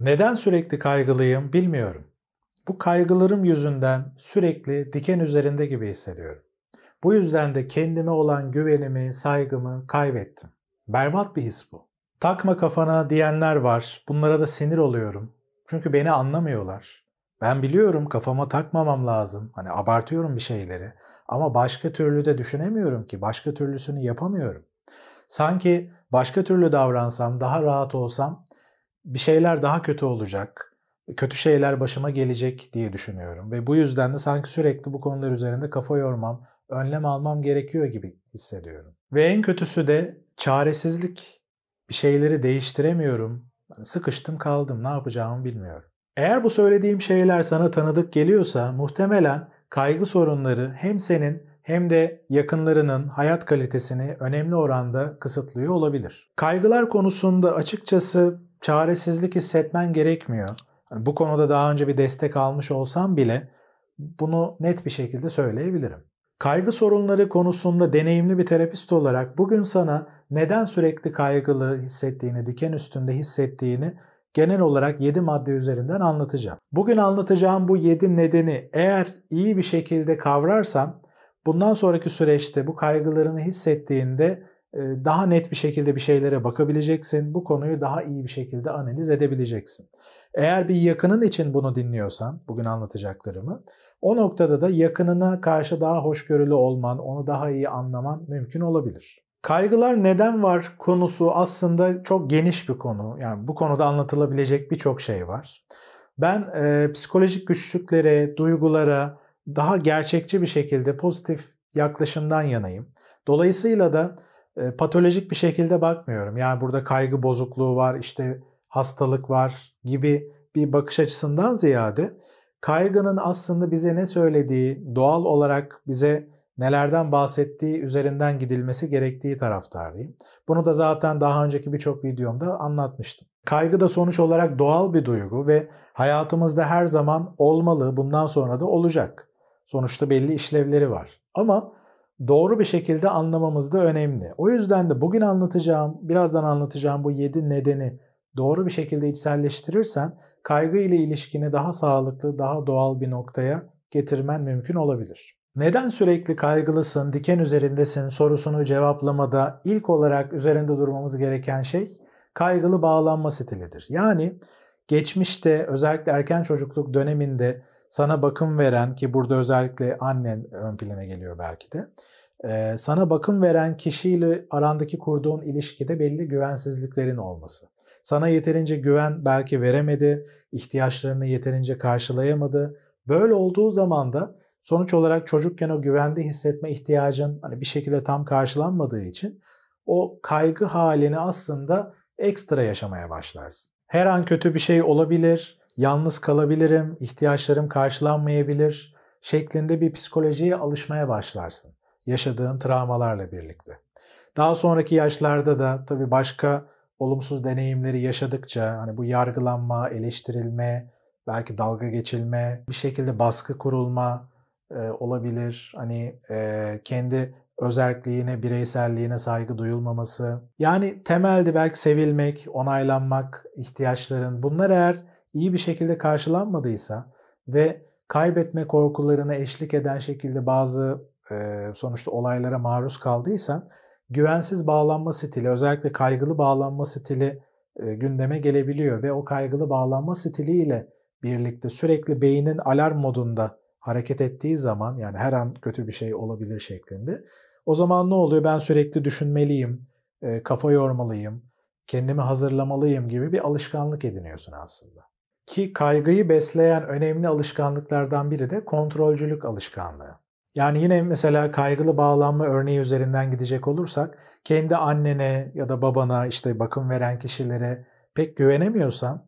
Neden sürekli kaygılıyım bilmiyorum. Bu kaygılarım yüzünden sürekli diken üzerinde gibi hissediyorum. Bu yüzden de kendime olan güvenimi, saygımı kaybettim. Berbat bir his bu. Takma kafana diyenler var. Bunlara da sinir oluyorum. Çünkü beni anlamıyorlar. Ben biliyorum kafama takmamam lazım. Hani abartıyorum bir şeyleri. Ama başka türlü de düşünemiyorum ki. Başka türlüsünü yapamıyorum. Sanki başka türlü davransam, daha rahat olsam bir şeyler daha kötü olacak. Kötü şeyler başıma gelecek diye düşünüyorum. Ve bu yüzden de sanki sürekli bu konular üzerinde kafa yormam, önlem almam gerekiyor gibi hissediyorum. Ve en kötüsü de çaresizlik. Bir şeyleri değiştiremiyorum. Sıkıştım kaldım ne yapacağımı bilmiyorum. Eğer bu söylediğim şeyler sana tanıdık geliyorsa muhtemelen kaygı sorunları hem senin hem de yakınlarının hayat kalitesini önemli oranda kısıtlıyor olabilir. Kaygılar konusunda açıkçası çaresizlik hissetmen gerekmiyor. Yani bu konuda daha önce bir destek almış olsam bile bunu net bir şekilde söyleyebilirim. Kaygı sorunları konusunda deneyimli bir terapist olarak bugün sana neden sürekli kaygılı hissettiğini, diken üstünde hissettiğini genel olarak 7 madde üzerinden anlatacağım. Bugün anlatacağım bu 7 nedeni eğer iyi bir şekilde kavrarsan bundan sonraki süreçte bu kaygılarını hissettiğinde daha net bir şekilde bir şeylere bakabileceksin. Bu konuyu daha iyi bir şekilde analiz edebileceksin. Eğer bir yakının için bunu dinliyorsan, bugün anlatacaklarımı, o noktada da yakınına karşı daha hoşgörülü olman, onu daha iyi anlaman mümkün olabilir. Kaygılar neden var konusu aslında çok geniş bir konu. Yani bu konuda anlatılabilecek birçok şey var. Ben e, psikolojik güçlüklere, duygulara daha gerçekçi bir şekilde pozitif yaklaşımdan yanayım. Dolayısıyla da patolojik bir şekilde bakmıyorum. Yani burada kaygı bozukluğu var, işte hastalık var gibi bir bakış açısından ziyade kaygının aslında bize ne söylediği, doğal olarak bize nelerden bahsettiği üzerinden gidilmesi gerektiği taraftarıyım. Bunu da zaten daha önceki birçok videomda anlatmıştım. Kaygı da sonuç olarak doğal bir duygu ve hayatımızda her zaman olmalı, bundan sonra da olacak. Sonuçta belli işlevleri var. Ama doğru bir şekilde anlamamız da önemli. O yüzden de bugün anlatacağım, birazdan anlatacağım bu 7 nedeni doğru bir şekilde içselleştirirsen kaygı ile ilişkini daha sağlıklı, daha doğal bir noktaya getirmen mümkün olabilir. Neden sürekli kaygılısın, diken üzerindesin sorusunu cevaplamada ilk olarak üzerinde durmamız gereken şey kaygılı bağlanma stilidir. Yani geçmişte özellikle erken çocukluk döneminde sana bakım veren ki burada özellikle annen ön plana geliyor belki de. Sana bakım veren kişiyle arandaki kurduğun ilişkide belli güvensizliklerin olması. Sana yeterince güven belki veremedi, ihtiyaçlarını yeterince karşılayamadı. Böyle olduğu zaman da sonuç olarak çocukken o güvende hissetme ihtiyacın hani bir şekilde tam karşılanmadığı için o kaygı halini aslında ekstra yaşamaya başlarsın. Her an kötü bir şey olabilir, yalnız kalabilirim, ihtiyaçlarım karşılanmayabilir şeklinde bir psikolojiye alışmaya başlarsın. Yaşadığın travmalarla birlikte. Daha sonraki yaşlarda da tabii başka olumsuz deneyimleri yaşadıkça hani bu yargılanma, eleştirilme, belki dalga geçilme, bir şekilde baskı kurulma e, olabilir. Hani e, kendi özerkliğine, bireyselliğine saygı duyulmaması. Yani temelde belki sevilmek, onaylanmak, ihtiyaçların bunlar eğer iyi bir şekilde karşılanmadıysa ve kaybetme korkularına eşlik eden şekilde bazı e, sonuçta olaylara maruz kaldıysan güvensiz bağlanma stili, özellikle kaygılı bağlanma stili e, gündeme gelebiliyor ve o kaygılı bağlanma stiliyle birlikte sürekli beynin alarm modunda hareket ettiği zaman yani her an kötü bir şey olabilir şeklinde o zaman ne oluyor? Ben sürekli düşünmeliyim, e, kafa yormalıyım, kendimi hazırlamalıyım gibi bir alışkanlık ediniyorsun aslında. Ki kaygıyı besleyen önemli alışkanlıklardan biri de kontrolcülük alışkanlığı. Yani yine mesela kaygılı bağlanma örneği üzerinden gidecek olursak kendi annene ya da babana işte bakım veren kişilere pek güvenemiyorsan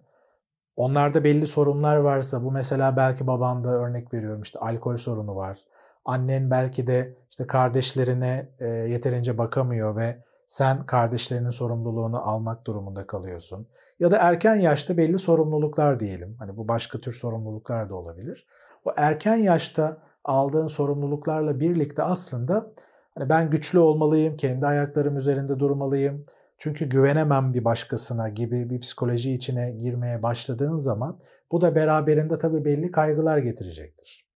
onlarda belli sorunlar varsa bu mesela belki babanda örnek veriyorum işte alkol sorunu var. Annen belki de işte kardeşlerine e, yeterince bakamıyor ve sen kardeşlerinin sorumluluğunu almak durumunda kalıyorsun. Ya da erken yaşta belli sorumluluklar diyelim. Hani bu başka tür sorumluluklar da olabilir. O erken yaşta aldığın sorumluluklarla birlikte aslında hani ben güçlü olmalıyım, kendi ayaklarım üzerinde durmalıyım, Çünkü güvenemem bir başkasına gibi bir psikoloji içine girmeye başladığın zaman bu da beraberinde tabii belli kaygılar getirecektir.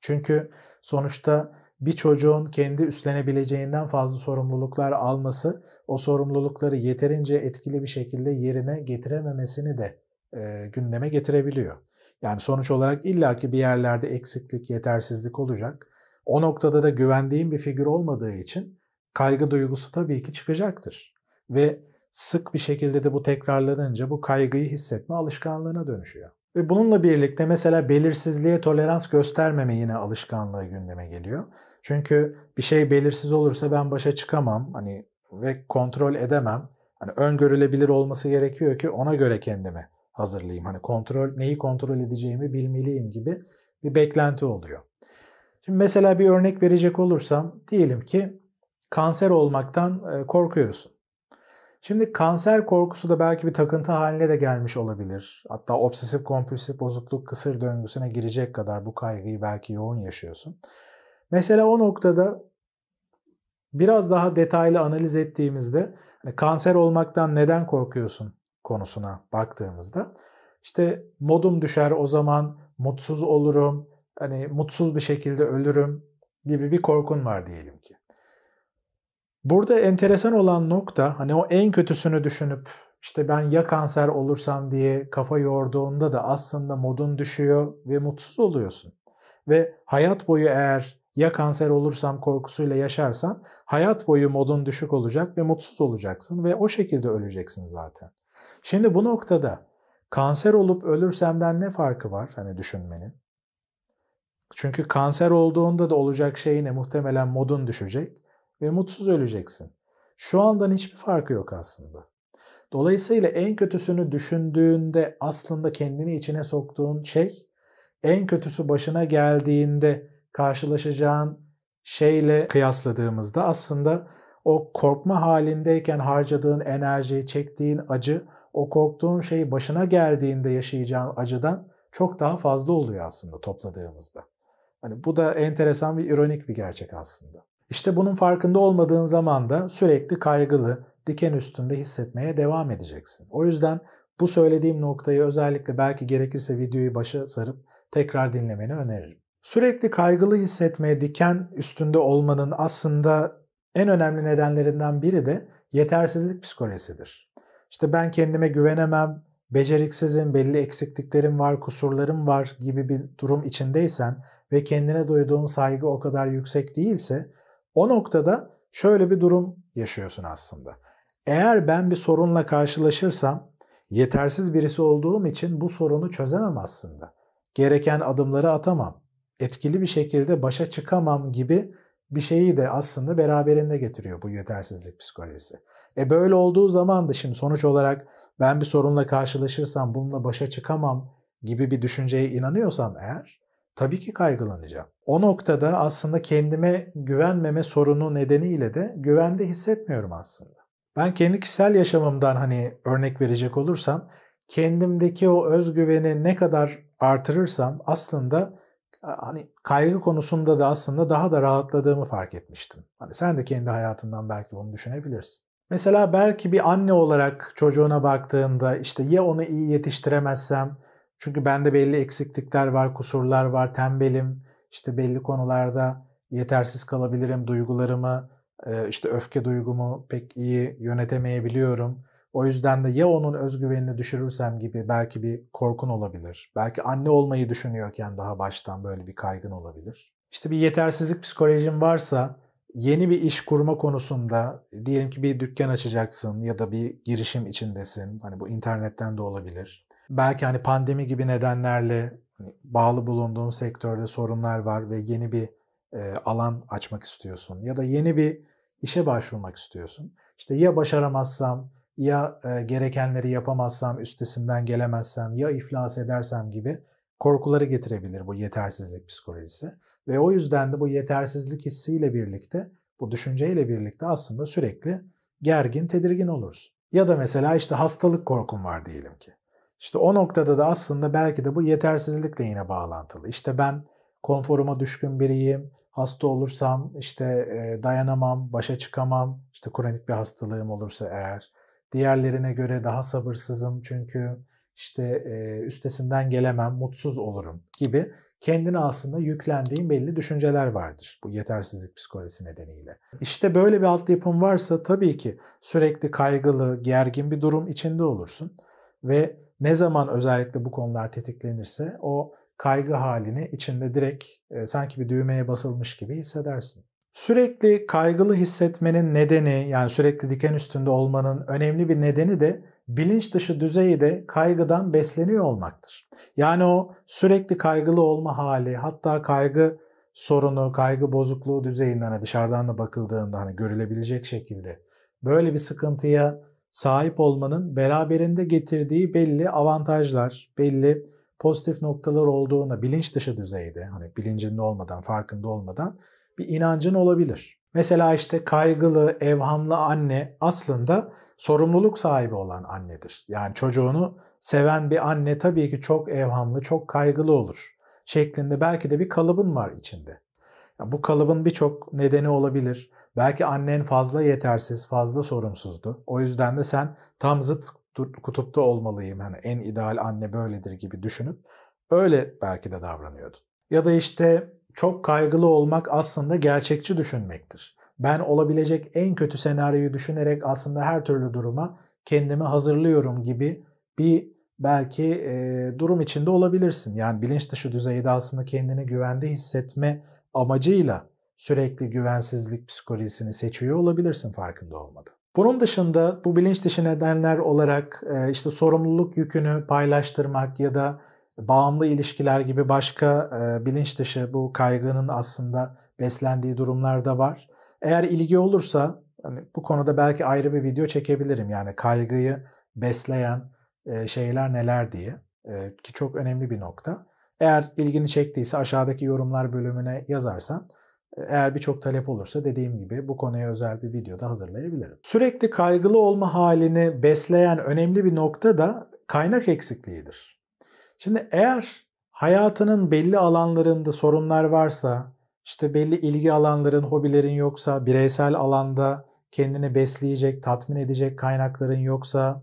Çünkü sonuçta bir çocuğun kendi üstlenebileceğinden fazla sorumluluklar alması o sorumlulukları yeterince etkili bir şekilde yerine getirememesini de e, gündeme getirebiliyor. Yani sonuç olarak illaki bir yerlerde eksiklik, yetersizlik olacak. O noktada da güvendiğim bir figür olmadığı için kaygı duygusu tabii ki çıkacaktır. Ve sık bir şekilde de bu tekrarlanınca bu kaygıyı hissetme alışkanlığına dönüşüyor. Ve bununla birlikte mesela belirsizliğe tolerans göstermeme yine alışkanlığı gündeme geliyor. Çünkü bir şey belirsiz olursa ben başa çıkamam hani ve kontrol edemem. Hani öngörülebilir olması gerekiyor ki ona göre kendimi hazırlayayım. Hani kontrol neyi kontrol edeceğimi bilmeliyim gibi bir beklenti oluyor. Şimdi mesela bir örnek verecek olursam diyelim ki kanser olmaktan e, korkuyorsun. Şimdi kanser korkusu da belki bir takıntı haline de gelmiş olabilir. Hatta obsesif kompulsif bozukluk kısır döngüsüne girecek kadar bu kaygıyı belki yoğun yaşıyorsun. Mesela o noktada biraz daha detaylı analiz ettiğimizde hani kanser olmaktan neden korkuyorsun konusuna baktığımızda işte modum düşer o zaman mutsuz olurum, hani mutsuz bir şekilde ölürüm gibi bir korkun var diyelim ki. Burada enteresan olan nokta hani o en kötüsünü düşünüp işte ben ya kanser olursam diye kafa yorduğunda da aslında modun düşüyor ve mutsuz oluyorsun. Ve hayat boyu eğer ya kanser olursam korkusuyla yaşarsan hayat boyu modun düşük olacak ve mutsuz olacaksın ve o şekilde öleceksin zaten. Şimdi bu noktada kanser olup ölürsemden ne farkı var hani düşünmenin? Çünkü kanser olduğunda da olacak şey ne? Muhtemelen modun düşecek ve mutsuz öleceksin. Şu andan hiçbir farkı yok aslında. Dolayısıyla en kötüsünü düşündüğünde aslında kendini içine soktuğun şey en kötüsü başına geldiğinde karşılaşacağın şeyle kıyasladığımızda aslında o korkma halindeyken harcadığın enerji, çektiğin acı o korktuğun şey başına geldiğinde yaşayacağın acıdan çok daha fazla oluyor aslında topladığımızda. Hani bu da enteresan bir ironik bir gerçek aslında. İşte bunun farkında olmadığın zaman da sürekli kaygılı, diken üstünde hissetmeye devam edeceksin. O yüzden bu söylediğim noktayı özellikle belki gerekirse videoyu başa sarıp tekrar dinlemeni öneririm. Sürekli kaygılı hissetmeye, diken üstünde olmanın aslında en önemli nedenlerinden biri de yetersizlik psikolojisidir. İşte ben kendime güvenemem, beceriksizim, belli eksikliklerim var, kusurlarım var gibi bir durum içindeysen ve kendine duyduğun saygı o kadar yüksek değilse o noktada şöyle bir durum yaşıyorsun aslında. Eğer ben bir sorunla karşılaşırsam yetersiz birisi olduğum için bu sorunu çözemem aslında. Gereken adımları atamam. Etkili bir şekilde başa çıkamam gibi bir şeyi de aslında beraberinde getiriyor bu yetersizlik psikolojisi. E böyle olduğu zaman da şimdi sonuç olarak ben bir sorunla karşılaşırsam bununla başa çıkamam gibi bir düşünceye inanıyorsam eğer tabii ki kaygılanacağım. O noktada aslında kendime güvenmeme sorunu nedeniyle de güvende hissetmiyorum aslında. Ben kendi kişisel yaşamımdan hani örnek verecek olursam kendimdeki o özgüveni ne kadar artırırsam aslında hani kaygı konusunda da aslında daha da rahatladığımı fark etmiştim. Hani sen de kendi hayatından belki bunu düşünebilirsin. Mesela belki bir anne olarak çocuğuna baktığında işte ya onu iyi yetiştiremezsem çünkü bende belli eksiklikler var, kusurlar var, tembelim, işte belli konularda yetersiz kalabilirim, duygularımı, işte öfke duygumu pek iyi yönetemeyebiliyorum. O yüzden de ya onun özgüvenini düşürürsem gibi belki bir korkun olabilir. Belki anne olmayı düşünüyorken daha baştan böyle bir kaygın olabilir. İşte bir yetersizlik psikolojin varsa yeni bir iş kurma konusunda diyelim ki bir dükkan açacaksın ya da bir girişim içindesin. Hani bu internetten de olabilir. Belki hani pandemi gibi nedenlerle hani bağlı bulunduğun sektörde sorunlar var ve yeni bir e, alan açmak istiyorsun ya da yeni bir işe başvurmak istiyorsun. İşte ya başaramazsam ya e, gerekenleri yapamazsam, üstesinden gelemezsem, ya iflas edersem gibi korkuları getirebilir bu yetersizlik psikolojisi. Ve o yüzden de bu yetersizlik hissiyle birlikte, bu düşünceyle birlikte aslında sürekli gergin, tedirgin oluruz. Ya da mesela işte hastalık korkum var diyelim ki. İşte o noktada da aslında belki de bu yetersizlikle yine bağlantılı. İşte ben konforuma düşkün biriyim, hasta olursam işte e, dayanamam, başa çıkamam, işte kronik bir hastalığım olursa eğer. Diğerlerine göre daha sabırsızım çünkü işte e, üstesinden gelemem, mutsuz olurum gibi kendine aslında yüklendiğin belli düşünceler vardır bu yetersizlik psikolojisi nedeniyle. İşte böyle bir altyapın varsa tabii ki sürekli kaygılı, gergin bir durum içinde olursun ve ne zaman özellikle bu konular tetiklenirse o kaygı halini içinde direkt e, sanki bir düğmeye basılmış gibi hissedersin. Sürekli kaygılı hissetmenin nedeni yani sürekli diken üstünde olmanın önemli bir nedeni de bilinç dışı düzeyde kaygıdan besleniyor olmaktır. Yani o sürekli kaygılı olma hali hatta kaygı sorunu, kaygı bozukluğu düzeyinden hani dışarıdan da bakıldığında hani görülebilecek şekilde böyle bir sıkıntıya sahip olmanın beraberinde getirdiği belli avantajlar, belli pozitif noktalar olduğuna bilinç dışı düzeyde hani bilincinde olmadan, farkında olmadan bir inancın olabilir. Mesela işte kaygılı, evhamlı anne aslında sorumluluk sahibi olan annedir. Yani çocuğunu seven bir anne tabii ki çok evhamlı, çok kaygılı olur şeklinde belki de bir kalıbın var içinde. Yani bu kalıbın birçok nedeni olabilir. Belki annen fazla yetersiz, fazla sorumsuzdu. O yüzden de sen tam zıt kutupta olmalıyım. Hani en ideal anne böyledir gibi düşünüp öyle belki de davranıyordun. Ya da işte çok kaygılı olmak aslında gerçekçi düşünmektir. Ben olabilecek en kötü senaryoyu düşünerek aslında her türlü duruma kendimi hazırlıyorum gibi bir belki e, durum içinde olabilirsin. Yani bilinç dışı düzeyde aslında kendini güvende hissetme amacıyla sürekli güvensizlik psikolojisini seçiyor olabilirsin farkında olmadan. Bunun dışında bu bilinç dışı nedenler olarak e, işte sorumluluk yükünü paylaştırmak ya da bağımlı ilişkiler gibi başka e, bilinç dışı bu kaygının aslında beslendiği durumlar da var. Eğer ilgi olursa hani bu konuda belki ayrı bir video çekebilirim. Yani kaygıyı besleyen e, şeyler neler diye e, ki çok önemli bir nokta. Eğer ilgini çektiyse aşağıdaki yorumlar bölümüne yazarsan eğer birçok talep olursa dediğim gibi bu konuya özel bir video da hazırlayabilirim. Sürekli kaygılı olma halini besleyen önemli bir nokta da kaynak eksikliğidir. Şimdi eğer hayatının belli alanlarında sorunlar varsa, işte belli ilgi alanların, hobilerin yoksa, bireysel alanda kendini besleyecek, tatmin edecek kaynakların yoksa,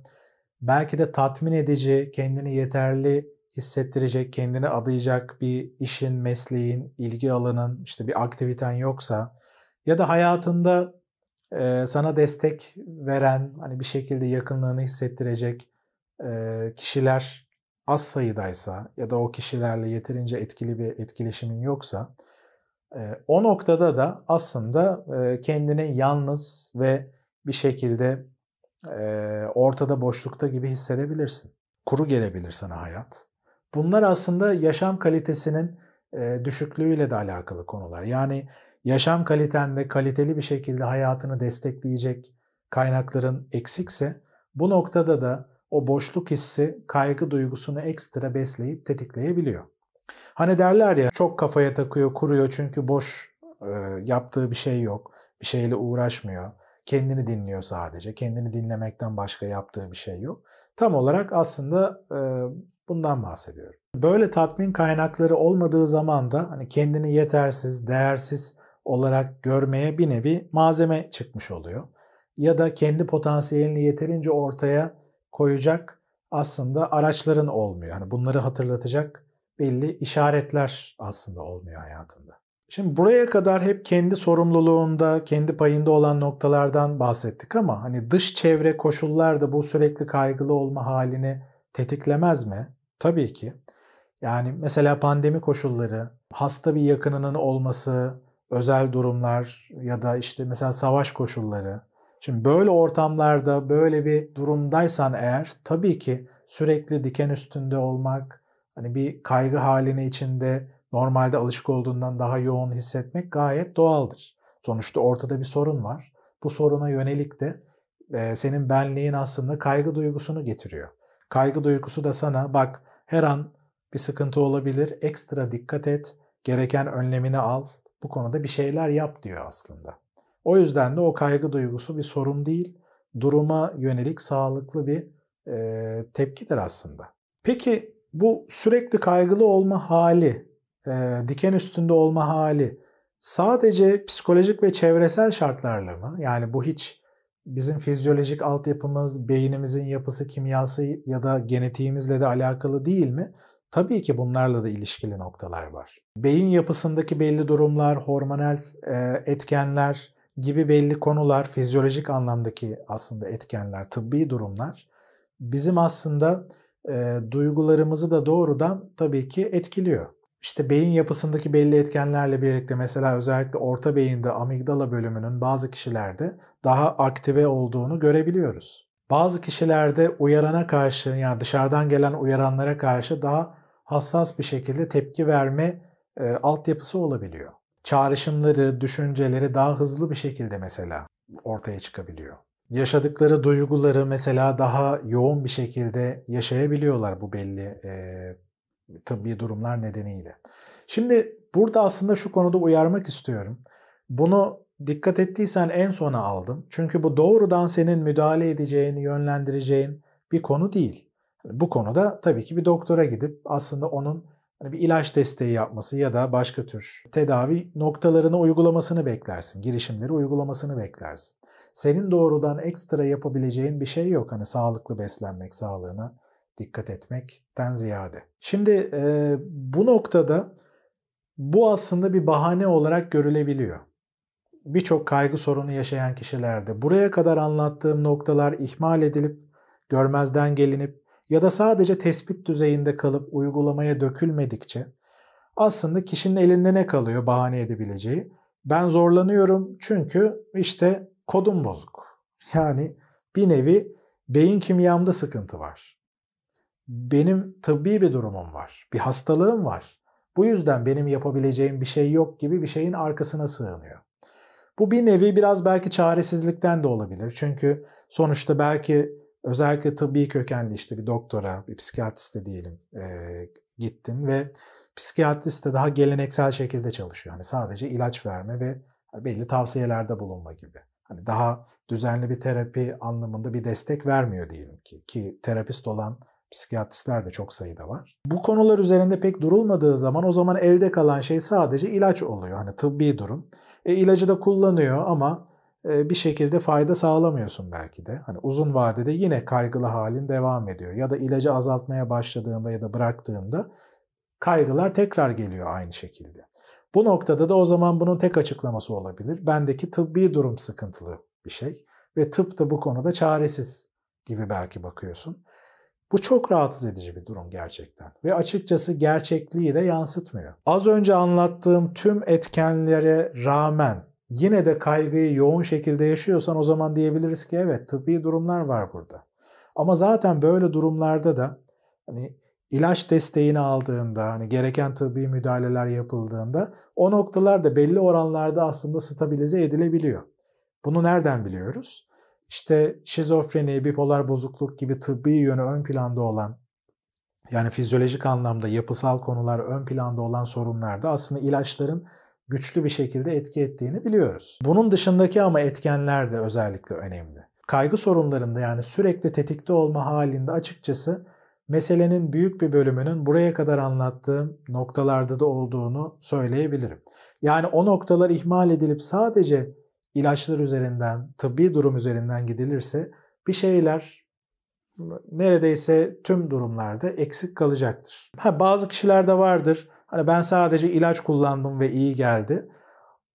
belki de tatmin edici, kendini yeterli hissettirecek, kendini adayacak bir işin, mesleğin, ilgi alanın, işte bir aktiviten yoksa ya da hayatında e, sana destek veren, hani bir şekilde yakınlığını hissettirecek e, kişiler az sayıdaysa ya da o kişilerle yeterince etkili bir etkileşimin yoksa o noktada da aslında kendini yalnız ve bir şekilde ortada boşlukta gibi hissedebilirsin. Kuru gelebilir sana hayat. Bunlar aslında yaşam kalitesinin düşüklüğüyle de alakalı konular. Yani yaşam kalitende kaliteli bir şekilde hayatını destekleyecek kaynakların eksikse bu noktada da o boşluk hissi kaygı duygusunu ekstra besleyip tetikleyebiliyor. Hani derler ya çok kafaya takıyor, kuruyor çünkü boş e, yaptığı bir şey yok. Bir şeyle uğraşmıyor. Kendini dinliyor sadece. Kendini dinlemekten başka yaptığı bir şey yok. Tam olarak aslında e, bundan bahsediyorum. Böyle tatmin kaynakları olmadığı zaman da hani kendini yetersiz, değersiz olarak görmeye bir nevi malzeme çıkmış oluyor. Ya da kendi potansiyelini yeterince ortaya koyacak aslında araçların olmuyor. Yani bunları hatırlatacak belli işaretler aslında olmuyor hayatında. Şimdi buraya kadar hep kendi sorumluluğunda, kendi payında olan noktalardan bahsettik ama hani dış çevre koşullar da bu sürekli kaygılı olma halini tetiklemez mi? Tabii ki. Yani mesela pandemi koşulları, hasta bir yakınının olması, özel durumlar ya da işte mesela savaş koşulları. Şimdi böyle ortamlarda böyle bir durumdaysan eğer tabii ki sürekli diken üstünde olmak, hani bir kaygı halini içinde normalde alışık olduğundan daha yoğun hissetmek gayet doğaldır. Sonuçta ortada bir sorun var. Bu soruna yönelik de e, senin benliğin aslında kaygı duygusunu getiriyor. Kaygı duygusu da sana bak her an bir sıkıntı olabilir. Ekstra dikkat et. Gereken önlemini al. Bu konuda bir şeyler yap diyor aslında. O yüzden de o kaygı duygusu bir sorun değil. Duruma yönelik sağlıklı bir e, tepkidir aslında. Peki bu sürekli kaygılı olma hali, e, diken üstünde olma hali Sadece psikolojik ve çevresel şartlarla mı? Yani bu hiç bizim fizyolojik altyapımız, beynimizin yapısı, kimyası ya da genetiğimizle de alakalı değil mi? Tabii ki bunlarla da ilişkili noktalar var. Beyin yapısındaki belli durumlar, hormonal etkenler gibi belli konular, fizyolojik anlamdaki aslında etkenler, tıbbi durumlar bizim aslında e, duygularımızı da doğrudan tabii ki etkiliyor. İşte beyin yapısındaki belli etkenlerle birlikte mesela özellikle orta beyinde amigdala bölümünün bazı kişilerde daha aktive olduğunu görebiliyoruz. Bazı kişilerde uyarana karşı yani dışarıdan gelen uyaranlara karşı daha hassas bir şekilde tepki verme e, altyapısı olabiliyor. Çağrışımları, düşünceleri daha hızlı bir şekilde mesela ortaya çıkabiliyor. Yaşadıkları duyguları mesela daha yoğun bir şekilde yaşayabiliyorlar bu belli e, tıbbi durumlar nedeniyle. Şimdi burada aslında şu konuda uyarmak istiyorum. Bunu dikkat ettiysen en sona aldım. Çünkü bu doğrudan senin müdahale edeceğin, yönlendireceğin bir konu değil. Bu konuda tabii ki bir doktora gidip aslında onun hani bir ilaç desteği yapması ya da başka tür tedavi noktalarını uygulamasını beklersin. Girişimleri uygulamasını beklersin. Senin doğrudan ekstra yapabileceğin bir şey yok. Hani sağlıklı beslenmek, sağlığına dikkat etmekten ziyade. Şimdi e, bu noktada bu aslında bir bahane olarak görülebiliyor. Birçok kaygı sorunu yaşayan kişilerde buraya kadar anlattığım noktalar ihmal edilip görmezden gelinip ya da sadece tespit düzeyinde kalıp uygulamaya dökülmedikçe aslında kişinin elinde ne kalıyor bahane edebileceği? Ben zorlanıyorum çünkü işte kodum bozuk. Yani bir nevi beyin kimyamda sıkıntı var. Benim tıbbi bir durumum var. Bir hastalığım var. Bu yüzden benim yapabileceğim bir şey yok gibi bir şeyin arkasına sığınıyor. Bu bir nevi biraz belki çaresizlikten de olabilir. Çünkü sonuçta belki özellikle tıbbi kökenli işte bir doktora, bir psikiyatriste diyelim e, gittin ve psikiyatrist de daha geleneksel şekilde çalışıyor. Yani sadece ilaç verme ve belli tavsiyelerde bulunma gibi. Hani daha düzenli bir terapi anlamında bir destek vermiyor diyelim ki. Ki terapist olan psikiyatristler de çok sayıda var. Bu konular üzerinde pek durulmadığı zaman o zaman elde kalan şey sadece ilaç oluyor. Hani tıbbi durum. E, ilacı da kullanıyor ama bir şekilde fayda sağlamıyorsun belki de. Hani uzun vadede yine kaygılı halin devam ediyor. Ya da ilacı azaltmaya başladığında ya da bıraktığında kaygılar tekrar geliyor aynı şekilde. Bu noktada da o zaman bunun tek açıklaması olabilir. Bendeki tıbbi durum sıkıntılı bir şey ve tıp da bu konuda çaresiz gibi belki bakıyorsun. Bu çok rahatsız edici bir durum gerçekten ve açıkçası gerçekliği de yansıtmıyor. Az önce anlattığım tüm etkenlere rağmen yine de kaygıyı yoğun şekilde yaşıyorsan o zaman diyebiliriz ki evet tıbbi durumlar var burada. Ama zaten böyle durumlarda da hani ilaç desteğini aldığında, hani gereken tıbbi müdahaleler yapıldığında o noktalar da belli oranlarda aslında stabilize edilebiliyor. Bunu nereden biliyoruz? İşte şizofreni, bipolar bozukluk gibi tıbbi yönü ön planda olan yani fizyolojik anlamda yapısal konular ön planda olan sorunlarda aslında ilaçların güçlü bir şekilde etki ettiğini biliyoruz. Bunun dışındaki ama etkenler de özellikle önemli. Kaygı sorunlarında yani sürekli tetikte olma halinde açıkçası meselenin büyük bir bölümünün buraya kadar anlattığım noktalarda da olduğunu söyleyebilirim. Yani o noktalar ihmal edilip sadece ilaçlar üzerinden, tıbbi durum üzerinden gidilirse bir şeyler neredeyse tüm durumlarda eksik kalacaktır. Ha, bazı kişilerde vardır. Hani ben sadece ilaç kullandım ve iyi geldi.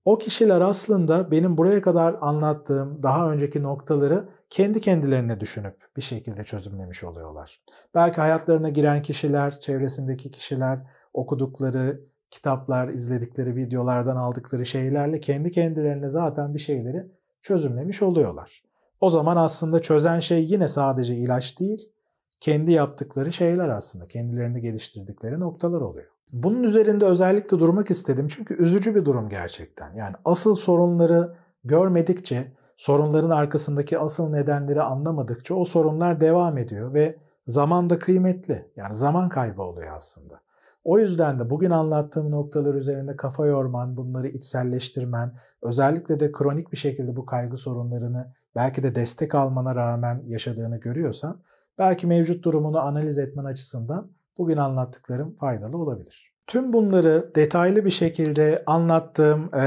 O kişiler aslında benim buraya kadar anlattığım daha önceki noktaları kendi kendilerine düşünüp bir şekilde çözümlemiş oluyorlar. Belki hayatlarına giren kişiler, çevresindeki kişiler, okudukları kitaplar, izledikleri videolardan aldıkları şeylerle kendi kendilerine zaten bir şeyleri çözümlemiş oluyorlar. O zaman aslında çözen şey yine sadece ilaç değil, kendi yaptıkları şeyler aslında, kendilerini geliştirdikleri noktalar oluyor. Bunun üzerinde özellikle durmak istedim çünkü üzücü bir durum gerçekten. Yani asıl sorunları görmedikçe, sorunların arkasındaki asıl nedenleri anlamadıkça o sorunlar devam ediyor ve zaman da kıymetli. Yani zaman kaybı oluyor aslında. O yüzden de bugün anlattığım noktalar üzerinde kafa yorman, bunları içselleştirmen, özellikle de kronik bir şekilde bu kaygı sorunlarını belki de destek almana rağmen yaşadığını görüyorsan, belki mevcut durumunu analiz etmen açısından bugün anlattıklarım faydalı olabilir. Tüm bunları detaylı bir şekilde anlattığım e,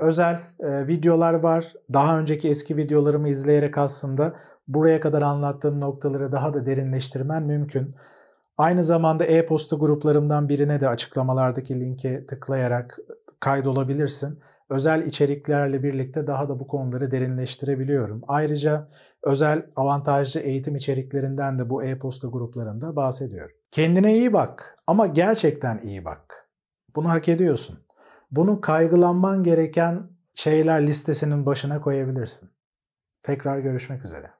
özel e, videolar var. Daha önceki eski videolarımı izleyerek aslında buraya kadar anlattığım noktaları daha da derinleştirmen mümkün. Aynı zamanda e-posta gruplarımdan birine de açıklamalardaki linke tıklayarak kaydolabilirsin. Özel içeriklerle birlikte daha da bu konuları derinleştirebiliyorum. Ayrıca özel avantajlı eğitim içeriklerinden de bu e-posta gruplarında bahsediyorum. Kendine iyi bak ama gerçekten iyi bak. Bunu hak ediyorsun. Bunu kaygılanman gereken şeyler listesinin başına koyabilirsin. Tekrar görüşmek üzere.